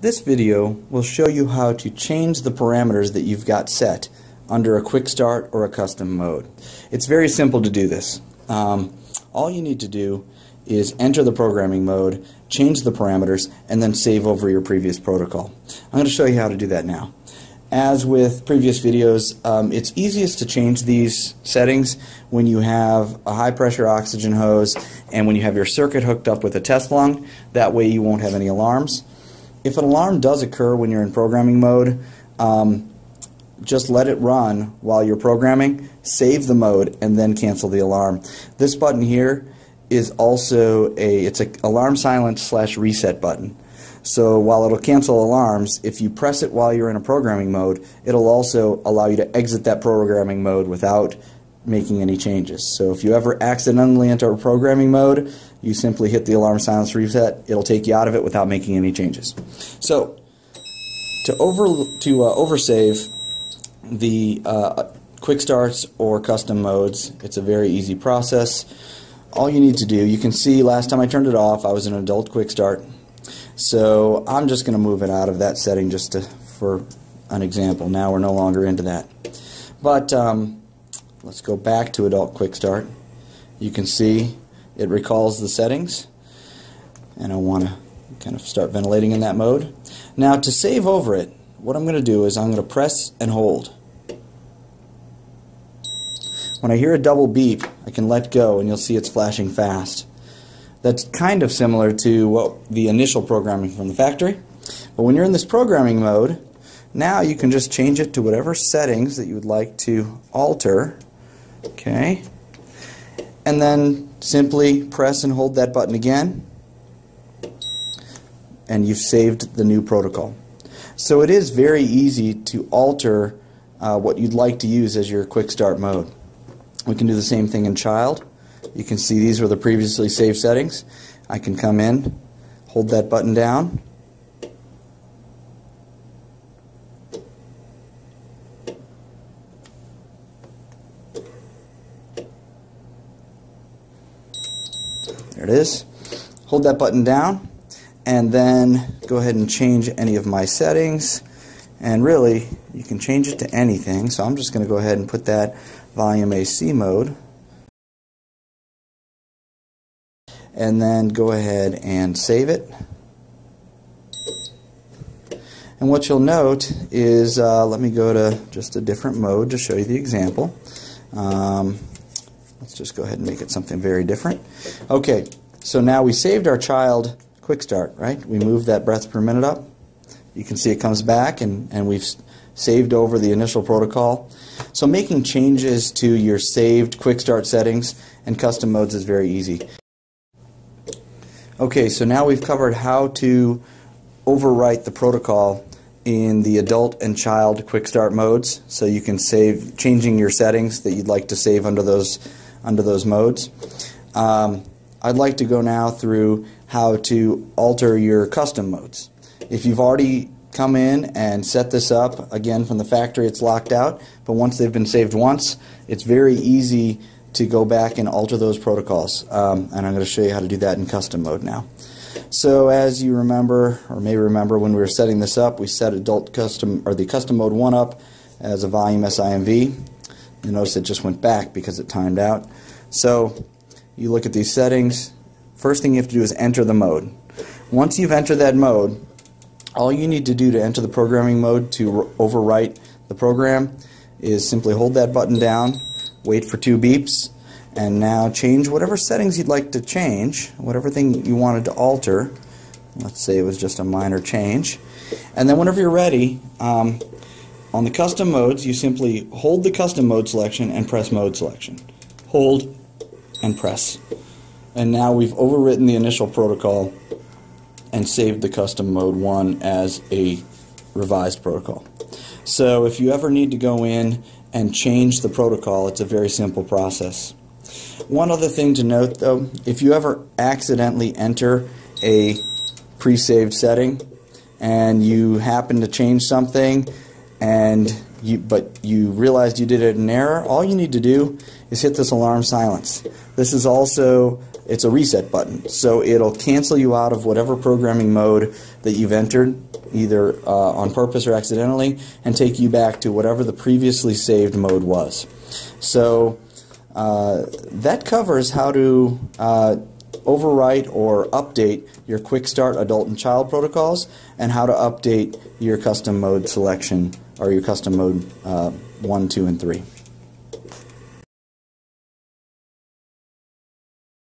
This video will show you how to change the parameters that you've got set under a quick start or a custom mode. It's very simple to do this. Um, all you need to do is enter the programming mode, change the parameters, and then save over your previous protocol. I'm going to show you how to do that now. As with previous videos, um, it's easiest to change these settings when you have a high pressure oxygen hose and when you have your circuit hooked up with a test lung. That way you won't have any alarms. If an alarm does occur when you're in programming mode, um, just let it run while you're programming, save the mode, and then cancel the alarm. This button here is also a it's a alarm silence slash reset button. So while it'll cancel alarms, if you press it while you're in a programming mode, it'll also allow you to exit that programming mode without making any changes. So if you ever accidentally enter programming mode, you simply hit the alarm silence reset. It'll take you out of it without making any changes. So to over to uh, oversave the uh, quick starts or custom modes, it's a very easy process. All you need to do, you can see last time I turned it off, I was in adult quick start. So I'm just going to move it out of that setting just to, for an example. Now we're no longer into that. But um, let's go back to adult quick start. You can see it recalls the settings and I want to kind of start ventilating in that mode. Now to save over it, what I'm going to do is I'm going to press and hold. When I hear a double beep, I can let go and you'll see it's flashing fast. That's kind of similar to what the initial programming from the factory. But when you're in this programming mode, now you can just change it to whatever settings that you would like to alter. Okay. And then simply press and hold that button again. And you've saved the new protocol. So it is very easy to alter uh, what you'd like to use as your quick start mode. We can do the same thing in child. You can see these were the previously saved settings. I can come in, hold that button down, There it is. Hold that button down and then go ahead and change any of my settings. And really, you can change it to anything. So I'm just going to go ahead and put that volume AC mode. And then go ahead and save it. And what you'll note is, uh, let me go to just a different mode to show you the example. Um, let's just go ahead and make it something very different. Okay, so now we saved our child quick start, right? We moved that breaths per minute up. You can see it comes back and, and we've saved over the initial protocol. So making changes to your saved quick start settings and custom modes is very easy. Okay, so now we've covered how to overwrite the protocol in the adult and child quick start modes so you can save changing your settings that you'd like to save under those under those modes. Um, I'd like to go now through how to alter your custom modes. If you've already come in and set this up, again from the factory it's locked out, but once they've been saved once, it's very easy to go back and alter those protocols. Um, and I'm going to show you how to do that in custom mode now. So as you remember, or may remember when we were setting this up, we set adult custom, or the custom mode 1 up as a volume SIMV. You notice it just went back because it timed out. So you look at these settings. First thing you have to do is enter the mode. Once you've entered that mode, all you need to do to enter the programming mode to overwrite the program is simply hold that button down wait for two beeps, and now change whatever settings you'd like to change, whatever thing you wanted to alter. Let's say it was just a minor change. And then whenever you're ready, um, on the custom modes, you simply hold the custom mode selection and press mode selection. Hold and press. And now we've overwritten the initial protocol and saved the custom mode 1 as a revised protocol. So if you ever need to go in and change the protocol. It's a very simple process. One other thing to note though, if you ever accidentally enter a pre-saved setting and you happen to change something and you, but you realized you did it in error, all you need to do is hit this alarm silence. This is also it's a reset button. So it'll cancel you out of whatever programming mode that you've entered, either uh, on purpose or accidentally, and take you back to whatever the previously saved mode was. So uh, that covers how to uh, overwrite or update your quick start adult and child protocols and how to update your custom mode selection or your custom mode uh, 1, 2, and 3.